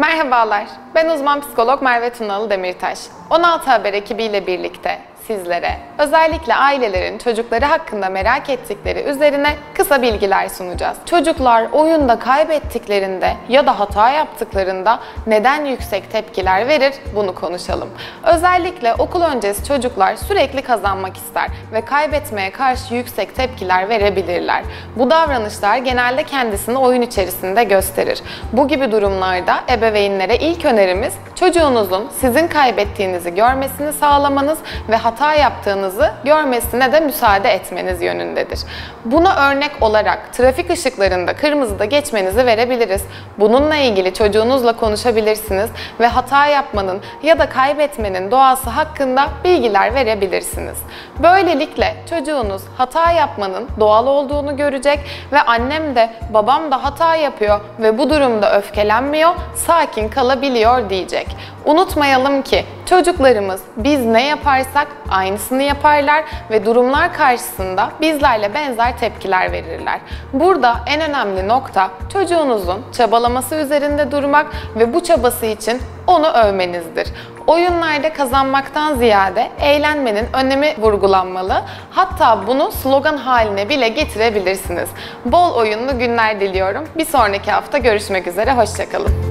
Merhabalar, ben uzman psikolog Merve Tunalı Demirtaş. 16 Haber ekibiyle birlikte sizlere özellikle ailelerin çocukları hakkında merak ettikleri üzerine kısa bilgiler sunacağız. Çocuklar oyunda kaybettiklerinde ya da hata yaptıklarında neden yüksek tepkiler verir bunu konuşalım. Özellikle okul öncesi çocuklar sürekli kazanmak ister ve kaybetmeye karşı yüksek tepkiler verebilirler. Bu davranışlar genelde kendisini oyun içerisinde gösterir. Bu gibi durumlarda ebeveynlere ilk önerimiz çocuğunuzun sizin kaybettiğinizi görmesini sağlamanız ve hata yaptığınızı görmesine de müsaade etmeniz yönündedir. Buna örnek olarak trafik ışıklarında kırmızıda geçmenizi verebiliriz. Bununla ilgili çocuğunuzla konuşabilirsiniz ve hata yapmanın ya da kaybetmenin doğası hakkında bilgiler verebilirsiniz. Böylelikle çocuğunuz hata yapmanın doğal olduğunu görecek ve annem de babam da hata yapıyor ve bu durumda öfkelenmiyor, sakin kalabiliyor diyecek. Unutmayalım ki çocuklarımız biz ne yaparsak aynısını yaparlar ve durumlar karşısında bizlerle benzer tepkiler verirler. Burada en önemli nokta çocuğunuzun çabalaması üzerinde durmak ve bu çabası için onu övmenizdir. Oyunlarda kazanmaktan ziyade eğlenmenin önemi vurgulanmalı. Hatta bunu slogan haline bile getirebilirsiniz. Bol oyunlu günler diliyorum. Bir sonraki hafta görüşmek üzere, hoşçakalın.